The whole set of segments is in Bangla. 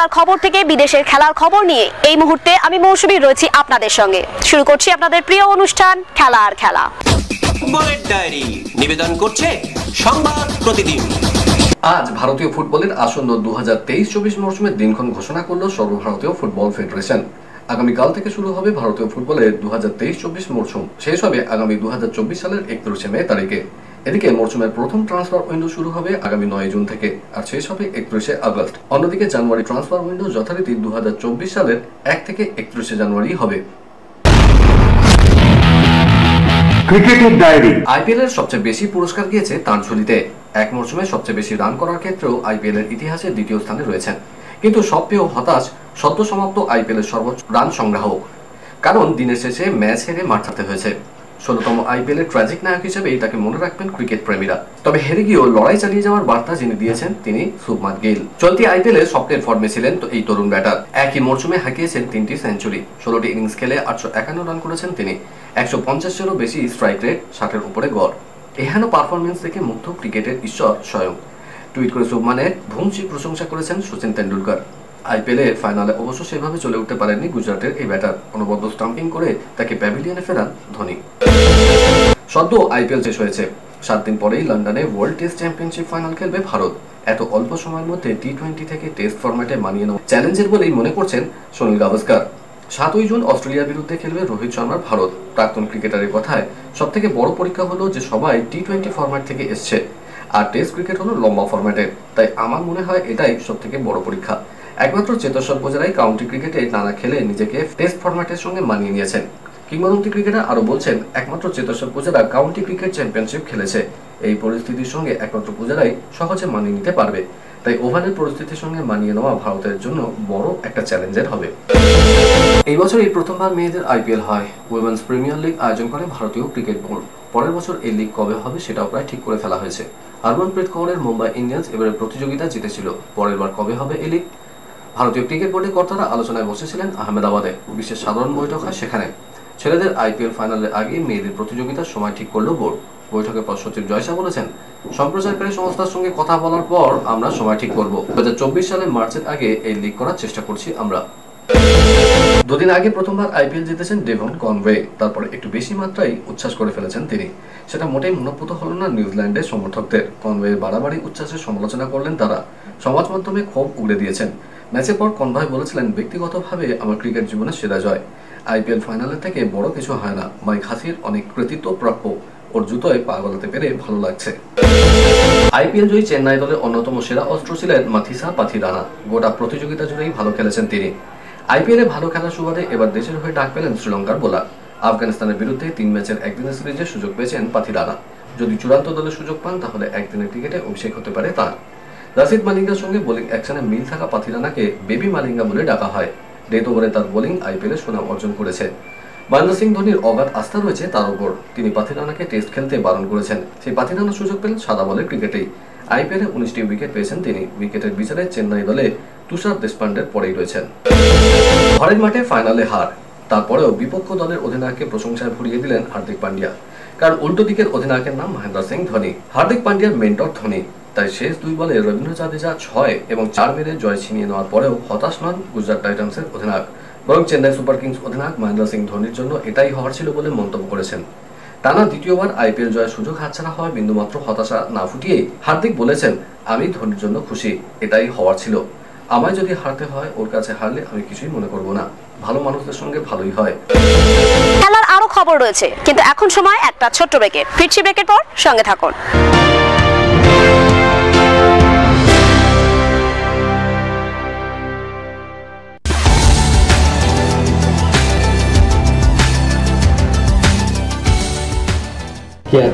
খেলার খবর থেকে বিদেশের খেলার খবর নিয়ে এই মুহূর্তে আমি মৌসুমী রয়েছি আপনাদের সঙ্গে। শুরু করছি আপনাদের প্রিয় অনুষ্ঠান খেলা আর খেলা। ফুটবলের ডায়েরি নিবেদন করছে সংবাদ প্রতিদিন। আজ ভারতীয় ফুটবলের আসন্ন দু হাজার তেইশ চব্বিশ মরশুমের দিনক্ষণ ঘোষণা করল সর্বভারতীয় ফুটবল ফেডারেশন। আগামীকাল থেকে শুরু হবে ভারতীয় ফুটবলের দু হাজার তেইশ চব্বিশ মরশুম। শেষ হবে আগামী দু হাজার চব্বিশ সালের একত্রিশে মে তারিখে। এদিকে মরশুমের প্রথম ট্রান্সফার উইন্ডো শুরু হবে আগামী নয় জুন থেকে আর শেষ হবে একত্রিশে আগস্ট। অন্যদিকে জানুয়ারি ট্রান্সফার উইন্ডো যথারীতি দু সালের এক থেকে একত্রিশে জানুয়ারি হবে। ক্রিকেটের ডায়েরি। আইপিএল এর সবচেয়ে বেশি পুরস্কার গিয়েছে তানছুলিতে এক মরশুমে সবচেয়ে বেশি রান করার ক্ষেত্রেও আইপিএল এর ইতিহাসে দ্বিতীয় স্থানে রয়েছেন। কিন্তু সব পেয়েও হতাশ সদ্য সমাপ্ত আইপিএল এর সর্বোচ্চ রান সংগ্রাহক। কারণ দিনের শেষে ম্যাচ হেরে মাঠ ছাড়তে হয়েছে। ষোলতম আইপিএল এর ট্র্যাজিক নায়ক হিসেবেই তাকে মনে রাখবেন ক্রিকেট প্রেমীরা। তবে হেরে গিয়েও লড়াই চালিয়ে যাওয়ার বার্তা যিনি দিয়েছেন, তিনি সুবমান গিল। চলতি আইপিএল স্বপ্নের ফর্মে ছিলেন তো এই তরুণ ব্যাটার একই মরশুমে হাঁকিয়েছেন তিনটি সেঞ্চুরি ষোলোটি ইনিংস খেলে আটশো একান্ন রান করেছেন তিনি। একশো পঞ্চাশেরও বেশি স্ট্রাইক রেট ষাটের উপরে গড়। এহেন পারফরমেন্স দেখে মুগ্ধ ক্রিকেটের ঈশ্বর স্বয়ং। টুইট করে সুবমানের ভূমসি প্রশংসা করেছেন সচিন তেন্ডুলকর। আইপিএল এর ফাইনালে অবশ্য সেভাবে চলে উঠতে পারেননি গুজরাটের এই ব্যাটার। অনবদ্য স্টাম্পিং করে তাকে প্যাভিলিয়নে ফেরান ধোনি। সদ্য আইপিএল শেষ হয়েছে। সাত দিন পরেই লন্ডনে ওয়ার্ল্ড টেস্ট চ্যাম্পিয়নশিপ ফাইনাল খেলবে ভারত। এত অল্প সময়ের মধ্যে টি টোয়েন্টি থেকে টেস্ট ফরম্যাটে মানিয়ে নেওয়া চ্যালেঞ্জের বলেই মনে করছেন সুনীল গাভাস্কার। সাতই জুন অস্ট্রেলিয়ার বিরুদ্ধে খেলবে রোহিত শর্মার ভারত। প্রাক্তন ক্রিকেটারের কথায় সব থেকে বড় পরীক্ষা হলো যে সবাই টি টোয়েন্টি ফরম্যাট থেকে এসছে। আর টেস্ট ক্রিকেট হলো লম্বা ফরম্যাটের তাই আমার মনে হয় এটাই সব থেকে বড় পরীক্ষা। একমাত্র চেতস্বর বোঝারাই কাউন্টি ক্রিকেটে নানা খেলে নিজেকে টেস্ট ফরম্যাটের সঙ্গে মানিয়ে নিয়েছেন। কিংবদন্তি ক্রিকেটার আরও বলছেন, একমাত্র Cheteshwar Pujara county cricket championship খেলেছে। এই পরিস্থিতির সঙ্গে একমাত্র পূজারাই সহজে মানিয়ে নিতে পারবে। তাই ওভারের পরিস্থিতির সঙ্গে মানিয়ে নেওয়া ভারতের জন্য বড় একটা চ্যালেঞ্জের হবে। এই বছর এই প্রথমবার মেয়েদের আইপিএল হয়। উইমেন্স প্রিমিয়ার লিগ আয়োজন করে ভারতীয় ক্রিকেট বোর্ড। পরের বছর এই লিগ কবে হবে সেটাও প্রায় ঠিক করে ফেলা হয়েছে। হরমনপ্রীত কৌরের মুম্বাই ইন্ডিয়ান্স এবারে প্রতিযোগিতা জিতেছিল। পরের বার কবে হবে এই লিগ? ভারতীয় ক্রিকেট বোর্ডের কর্তারা আলোচনায় বসেছিলেন আহমেদাবাদে। বিশেষ সাধারণ বৈঠক হয় সেখানে। ছেলেদের আইপিএল ফাইনালের আগে মেয়েদের প্রতিযোগিতার সময় ঠিক করল বোর্ড। বৈঠকে পর সচিব জয়সা বলেছেন সম্প্রচারকারী সংস্থার সঙ্গে কথা বলার পর আমরা সময় ঠিক করব। দু সালের মার্চের আগে এই লিগ করার চেষ্টা করছি আমরা। দুদিন আগে প্রথমবার আইপিএল জিতেছেন ডেভন কনওয়ে। তারপরে একটু বেশি মাত্রায় উচ্ছ্বাস করে ফেলেছেন তিনি। সেটা মোটেই মনোপুত হলো না নিউজিল্যান্ডের সমর্থকদের। কনওয়ের বাড়াবাড়ি উচ্ছ্বাসের সমালোচনা করলেন তারা। সমাজ মাধ্যমে ক্ষোভ উগড়ে দিয়েছেন। ম্যাচের পর কনভয় বলেছিলেন, ব্যক্তিগতভাবে আমার ক্রিকেট জীবনের সেরা জয়। আইপিএল ফাইনালের থেকে বড় কিছু হয় না। মাইক হাসির অনেক কৃতিত্ব প্রাপ্য। ওর জুতোয় পা গলাতে পেরে ভালো লাগছে। আইপিএল জয়ী চেন্নাই দলের অন্যতম সেরা অস্ত্র ছিলেন মাথিসা পাথিরানা। গোটা প্রতিযোগিতা জুড়েই ভালো খেলেছেন তিনি। আইপিএলে ভালো খেলার সুবাদে এবার দেশের হয়ে ডাক পেলেন শ্রীলঙ্কার বোলার। আফগানিস্তানের বিরুদ্ধে তিন ম্যাচের একদিনের সিরিজে সুযোগ পেয়েছেন পাথিরানা। যদি চূড়ান্ত দলে সুযোগ পান, তাহলে একদিনের ক্রিকেটে অভিষেক হতে পারে তার। রাশিদ মালিঙ্গার সঙ্গে বোলিং অ্যাকশনে মিল থাকা পাথিরানাকে বেবি মালিঙ্গা বলে ডাকা হয়। ডেথ ওভারে তার বোলিং আইপিএলে সুনাম অর্জন করেছে মহেন্দ্র সিং ধোনির অগাধ আস্থা রয়েছে তার উপর। তিনি পাথিরানাকে টেস্ট খেলতে বারণ করেছেন। সেই পাথিরানা সুযোগ পেলেন সাদা বলের ক্রিকেটেই। আইপিএলে উনিশটি উইকেট পেয়েছেন তিনি। উইকেটের বিচারে চেন্নাই দলে তুষার দেশপান্ডের পরেই রয়েছেন। ঘরের মাঠে ফাইনালে হার। তারপরেও বিপক্ষ দলের অধিনায়ককে প্রশংসায় ভরিয়ে দিলেন হার্দিক পান্ডিয়া। কারণ উল্টো দিকের অধিনায়কের নাম মহেন্দ্র সিং ধোনি। হার্দিক পান্ডিয়ার মেন্টর ধোনি। তাই শেষ দুই বলে রবীন্দ্র জাদেজা ছয় এবং চার মেরে জয় ছিনিয়ে নেওয়ার পরেও হতাশ নন গুজরাট টাইটান্সের অধিনায়ক। বরং চেন্নাই সুপার কিংস অধিনায়ক মহেন্দ্র সিং ধোনির জন্য এটাই হওয়ার ছিল বলে মন্তব্য করেছেন। টানা দ্বিতীয়বার আইপিএল জয়ের সুযোগ হাতছাড়া হওয়ায় বিন্দুমাত্র হতাশা না ফুটিয়ে হার্দিক বলেছেন, আমি ধোনির জন্য খুশি, এটাই হওয়ার ছিল। আমায় যদি হারতে হয়, ওর কাছে হারলে আমি কিছুই মনে করব না। ভালো মানুষদের সঙ্গে ভালোই হয়। খেলার আরও খবর রয়েছে, কিন্তু এখন সময় একটা ছোট্ট ব্রেকের ফিরছি ব্রেকের পর, সঙ্গে থাকুন।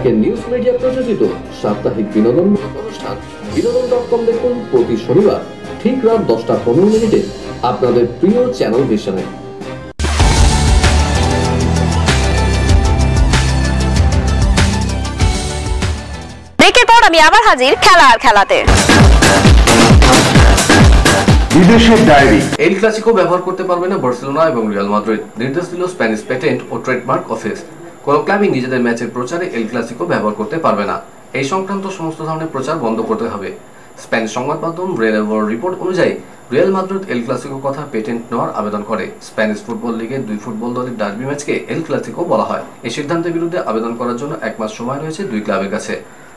কেআরকে নিউজ মিডিয়া প্রযোজিত সাপ্তাহিক বিনোদন অনুষ্ঠান বিনোদন ডট কম দেখুন প্রতি শনিবার ঠিক রাত দশটা পনেরো মিনিটে আপনাদের প্রিয় চ্যানেল ভিশনে ব্রেকের পর আমি আবার হাজির খেলা আর খেলাতে। বিদেশের ডায়েরি। এল ক্লাসিকো ব্যবহার করতে পারবে না বার্সেলোনা এবং রিয়াল মাদ্রিদ। নির্দেশ দিল স্প্যানিশ পেটেন্ট ও ট্রেডমার্ক অফিস। কোনো ক্লাবই নিজেদের ম্যাচের প্রচারে এল ক্লাসিকো ব্যবহার করতে পারবে না। এই সংক্রান্ত সমস্ত ধরনের প্রচার বন্ধ করতে হবে। স্প্যানিশ সংবাদ মাধ্যম রেলেভর রিপোর্ট অনুযায়ী রিয়াল মাদ্রিদ এল ক্লাসিকো কথা পেটেন্ট নেওয়ার আবেদন করে। স্প্যানিশ ফুটবল লিগের দুই ফুটবল দলের ডার্বি ম্যাচকে এল ক্লাসিকো বলা হয়। এই সিদ্ধান্তের বিরুদ্ধে আবেদন করার জন্য এক মাস সময় রয়েছে দুই ক্লাবের কাছে।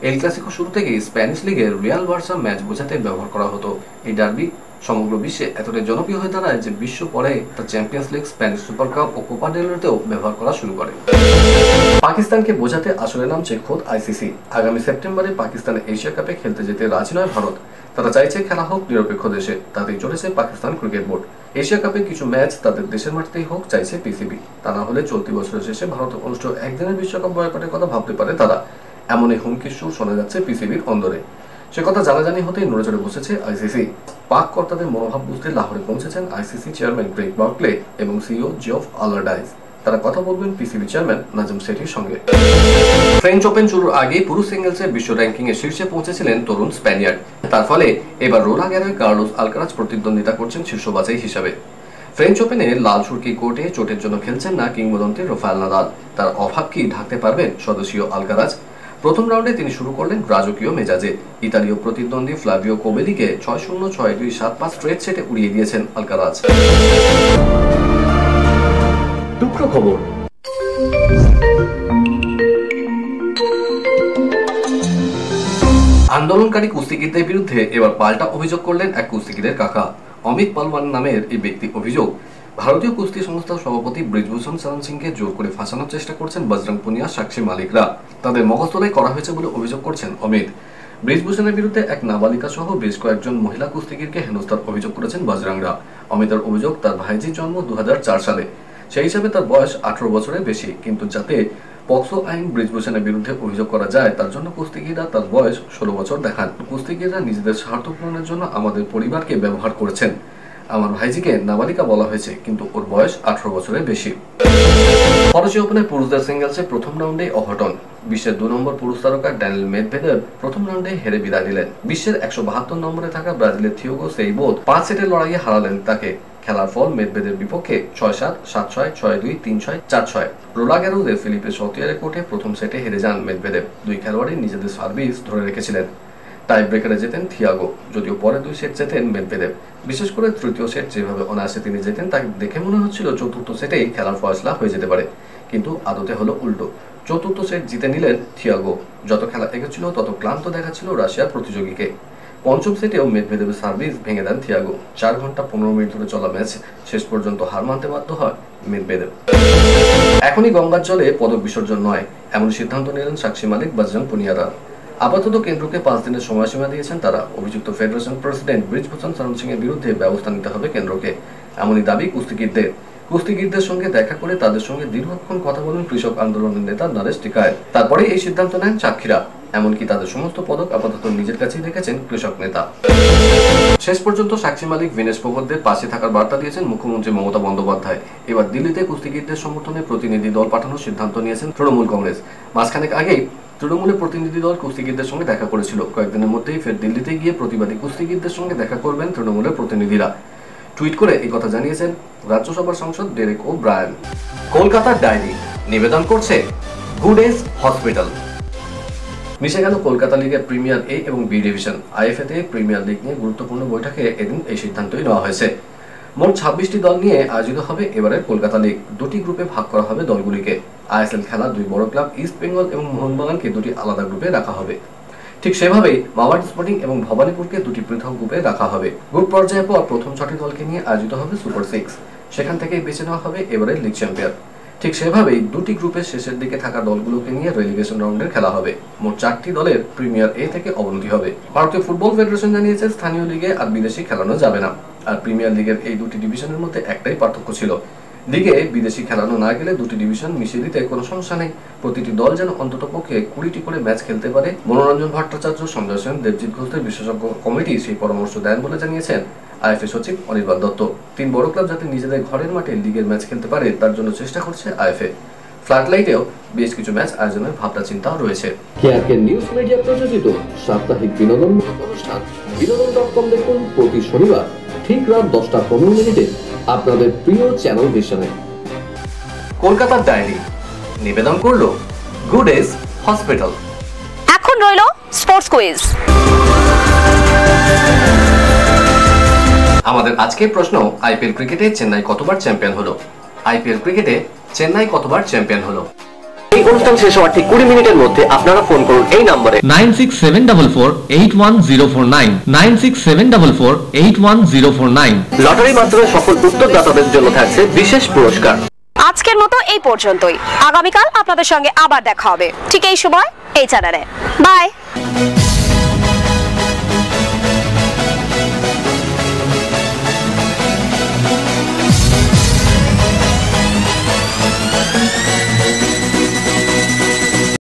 এল ক্লাসিকো শুরু থেকেই স্প্যানিশ লিগের রিয়াল বার্সা ম্যাচ বোঝাতে ব্যবহার করা হতো। এই ডার্বি সমগ্র বিশ্বে এতটাই জনপ্রিয় হয়ে দাঁড়ায় যে বিশ্ব পরে তা Champions League Spanish Super Cup ও কোপা ডেলরেতেও ব্যবহার করা শুরু করে। পাকিস্তানকে বোঝাতে আসলে নামছে খোদ আইসিসি আগামী সেপ্টেম্বরে পাকিস্তানে এশিয়া কাপে খেলতে যেতে রাজি নয় ভারত। তারা চাইছে খেলা হোক নিরপেক্ষ দেশে, তাতেই চলেছে পাকিস্তান ক্রিকেট বোর্ড। এশিয়া কাপে কিছু ম্যাচ তাদের দেশের মাটিতেই হোক, চাইছে পিসিবি তা না হলে চলতি বছরের শেষে ভারত অনুষ্ঠিত একদিনের বিশ্বকাপ বয়কটের কথা ভাবতে পারে তারা। এমনই হুমকির সুর শোনা যাচ্ছে পিসিবির অন্দরে। সে কথা জানাজানি হতেই নড়েচড়ে বসেছে আইসিসি। পাক কর্তাদের মনোভাব বুঝতে লাহোরে পৌঁছেছেন আইসিসি চেয়ারম্যান গ্রেগ বার্কলে এবং সিইও জিওফ আলারডাইস তারা কথা বলবেন পিসিবি চেয়ারম্যান নাজম সেঠির সঙ্গে। ফ্রেঞ্চ ওপেন শুরুর আগে পুরুষ সিঙ্গেলসে বিশ্ব র্যাঙ্কিং এ শীর্ষে পৌঁছেছিলেন তরুণ স্প্যানিয়ার্ড। তার ফলে এবার রোলা গ্যারোয় কার্লোস আলকারাজ প্রতিদ্বন্দ্বিতা করছেন শীর্ষ বাছাই হিসাবে। ফ্রেঞ্চ ওপেনে লাল সুরকি কোর্টে চোটের জন্য খেলছেন না কিংবদন্তি রোফায়েল নাদাল। তার অভাব কি ঢাকতে পারবেন সদস্যীয় আলকারাজ? প্রথম রাউন্ডে তিনি শুরু করলেন রাজকীয় মেজাজে। ইতালীয় প্রতিদ্বন্দ্বী ফ্লাভিও কোবেলিকে ছয় শূন্য, ছয় দুই, সাত পাঁচ স্ট্রেট সেটে উড়িয়ে দিয়েছেন আলকারাজ। খবর। আন্দোলনকারী কুস্তিগীরদের বিরুদ্ধে এবার পাল্টা অভিযোগ করলেন এক কুস্তিগীরের কাকা। অমিত পালওয়ান নামের এই ব্যক্তি অভিযোগ ভারতীয় কুস্তি সংস্থার সভাপতি ব্রিজভূষণ শরণ সিংকে জোর করে ফাঁসানোর চেষ্টা করছেন বজরং পুনিয়া, সাক্ষী মালিকরা। তাদের মগজতলাই করা হয়েছে বলে অভিযোগ করছেন অমিত। ব্রিজভূষণের বিরুদ্ধে এক নাবালিকা সহ বেশ কয়েকজন মহিলা কুস্তিগীরকে হেনস্থার অভিযোগ করেছেন বজরাংরা। অমিতের অভিযোগ, তার ভাইজির জন্ম দু হাজার চার সালে। সেই হিসাবে তার বয়স আঠারো বছরের বেশি, কিন্তু যাতে পক্সো আইন ব্রিজভূষণের বিরুদ্ধে অভিযোগ করা যায়, তার জন্য কুস্তিগীররা তার বয়স ষোলো বছর দেখান। কুস্তিগীররা নিজেদের স্বার্থ পূরণের জন্য আমাদের পরিবারকে ব্যবহার করেছেন। আমার ভাইজিকে নাবালিকা বলা হয়েছে, কিন্তু ওর বয়স আঠারো বছরের বেশি। ফরাসি ওপেনের পুরুষদের সিঙ্গেলসে প্রথম রাউন্ডে অঘটন। বিশ্বের দু নম্বর পুরুষ তারকা ড্যানিল মেদভেদেভ প্রথম রাউন্ডে হেরে বিদায় নিলেন। বিশ্বের একশো বাহাত্তর নম্বরে থাকা ব্রাজিলের থিওগো সেইবোধ পাঁচ সেটের লড়াইয়ে হারালেন তাকে। খেলার ফল মেদভেদের বিপক্ষে ছয় সাত সাত ছয় ছয় দুই, তিন ছয়, চার ছয়। রোলা গ্যারোজে ফিলিপের সতিয়ারে কোর্টে প্রথম সেটে হেরে যান মেদভেদেব দুই খেলোয়াড়ই নিজেদের সার্ভিস ধরে রেখেছিলেন। টাই ব্রেকারে জেতেন থিয়াগো, যদিও পরে দুই সেট জেতেন মেদভেদেব বিশেষ করে তৃতীয় সেট যেভাবে অনায়াসে তিনি জেতেন তাকে দেখে মনে হচ্ছিল চতুর্থ সেটেই খেলার ফয়সলা হয়ে যেতে পারে। কিন্তু আদতে হলো উল্টো। চতুর্থ সেট জিতে নিলেন থিয়াগো। যত খেলা এগোচ্ছিল তত ক্লান্ত দেখাচ্ছিল রাশিয়ার প্রতিযোগীকে। পঞ্চম সেটেও মেদভেদেবের সার্ভিস ভেঙে দেন থিয়াগো। চার ঘণ্টা পনেরো মিনিট ধরে চলা ম্যাচ শেষ পর্যন্ত হার মানতে বাধ্য হয় মেদভেদেব এখনই গঙ্গার জলে পদক বিসর্জন নয় এমন সিদ্ধান্ত নিলেন সাক্ষী মালিক বজরং পুনিয়ারা। আপাতত কেন্দ্রকে পাঁচ দিনের সময়সীমা দিয়েছেন তারা। অভিযুক্ত ফেডারেশন প্রেসিডেন্ট ব্রিজভূষণ শরণ সিং এর বিরুদ্ধে ব্যবস্থা নিতে হবে কেন্দ্রকে। এমনই দাবি কুস্তিগীরদের। কুস্তিগীরদের সঙ্গে দেখা করে তাদের সঙ্গে দীর্ঘক্ষণ কথা বলেন কৃষক আন্দোলনের নেতা নরেশ টিকায় তারপরে এই সিদ্ধান্ত নেন সাক্ষীরা। এমনকি তাদের সমস্ত পদক আপাতত নিজের কাছেই রেখেছেন কৃষক নেতা। শেষ পর্যন্ত সাক্ষী মালিক বিনেশ ফোগতদের পাশে থাকার বার্তা দিয়েছেন মুখ্যমন্ত্রী মমতা বন্দ্যোপাধ্যায়। এবার দিল্লিতে কুস্তিগীরদের সমর্থনে প্রতিনিধি দল পাঠানোর সিদ্ধান্ত নিয়েছেন তৃণমূল কংগ্রেস। মাসখানেক আগেই তৃণমূলের প্রতিনিধি দল কুস্তিগীরদের সঙ্গে দেখা করেছিল। কয়েকদিনের মধ্যেই ফের দিল্লিতে গিয়ে প্রতিবাদী কুস্তিগীরদের সঙ্গে দেখা করবেন তৃণমূলের প্রতিনিধিরা। টুইট করে এই কথা জানিয়েছেন রাজ্যসভার সাংসদ ডেরেক ও ব্রায়ান। কলকাতার ডায়েরি, নিবেদন করছে গুডেজ হসপিটাল। মিশে গেল কলকাতা লিগের প্রিমিয়ার এ এবং বি ডিভিশন। আইএফএ তে প্রিমিয়ার লিগ নিয়ে গুরুত্বপূর্ণ বৈঠকে এদিন এই সিদ্ধান্তই নেওয়া হয়েছে। মোট ছাব্বিশটি দল নিয়ে আয়োজিত হবে। এবারের কলকাতা লিগ দুটি গ্রুপে ভাগ করা হবে দলগুলিকে। আইএসএল খেলা দুই বড় ক্লাব, ইস্ট বেঙ্গল এবং মোহনবাগানকে দুটি আলাদা গ্রুপে রাখা হবে। ঠিক সেভাবেই মাওয়ার্ড স্পোর্টিং এবং ভবানীপুরকে দুটি পৃথক গ্রুপে রাখা হবে। গ্রুপ পর্যায়ের পর প্রথম ছটি দলকে নিয়ে আয়োজিত হবে সুপার সিক্স। সেখান থেকে বেছে নেওয়া হবে এবারের লিগ চ্যাম্পিয়ন। ঠিক সেভাবেই দুটি গ্রুপের শেষের দিকে থাকা দলগুলোকে নিয়ে রেলিগেশন রাউন্ডের খেলা হবে। মোট চারটি দলের প্রিমিয়ার এ থেকে অবনতি হবে। ভারতীয় ফুটবল ফেডারেশন জানিয়েছে, স্থানীয় লিগে আর বিদেশি খেলানো যাবে না। আর প্রিমিয়ার লিগের এই দুটি ডিভিশনের মধ্যে একটাই পার্থক্য ছিল। লিগে বিদেশি খেলানো না গেলে দুটি ডিভিশন মিশিয়ে দিতে কোনো সমস্যা নেই। প্রতিটি দল যেন অন্তত পক্ষে কুড়িটি করে ম্যাচ খেলতে পারে। মনোরঞ্জন ভট্টাচার্য, সঞ্জয় সেন, দেবজিৎ ঘোষদের বিশেষজ্ঞ কমিটি সেই পরামর্শ দেন বলে জানিয়েছেন। আইএফএ সচিব অনির্বাণ দত্ত। তিন বড় ক্লাব যাতে নিজেদের ঘরের মাঠে লিগের ম্যাচ খেলতে পারে তার জন্য চেষ্টা করছে আইএফএ। ফ্লাডলাইটেও বেশ কিছু ম্যাচ আয়োজনের ভাবনা চিন্তাও রয়েছে। কেয়ারকে নিউজ মিডিয়া প্রযোজিত সাপ্তাহিক বিনোদনমূলক অনুষ্ঠান বিনোদন ডট কম দেখুন প্রতি শনিবার ঠিক রাত দশটা পনেরো মিনিটে আপনাদের প্রিয় চ্যানেল ভিশনে কলকাতার ডায়েরি নিবেদন করল গুডেজ হসপিটাল। এখন রইল স্পোর্টস কুইজ। আমাদের আজকের প্রশ্ন আইপিএল ক্রিকেটে চেন্নাই কতবার চ্যাম্পিয়ন হলো? আইপিএল ক্রিকেটে চেন্নাই কতবার চ্যাম্পিয়ন হলো? এই অনুষ্ঠান শেষ হওয়ার ঠিক কুড়ি মিনিটের মধ্যে আপনারা ফোন করুন এই নম্বরে। Nine six seven double four eight one zero four nine. Nine six seven double four eight one zero four nine. লটারির মাধ্যমে সফল উত্তরদাতাদের জন্য থাকছে বিশেষ পুরস্কার। আজকের মতো এই পর্যন্তই। আগামীকাল আপনাদের সঙ্গে আবার দেখা হবে। ঠিক এই সময় এই চ্যানেলে বাই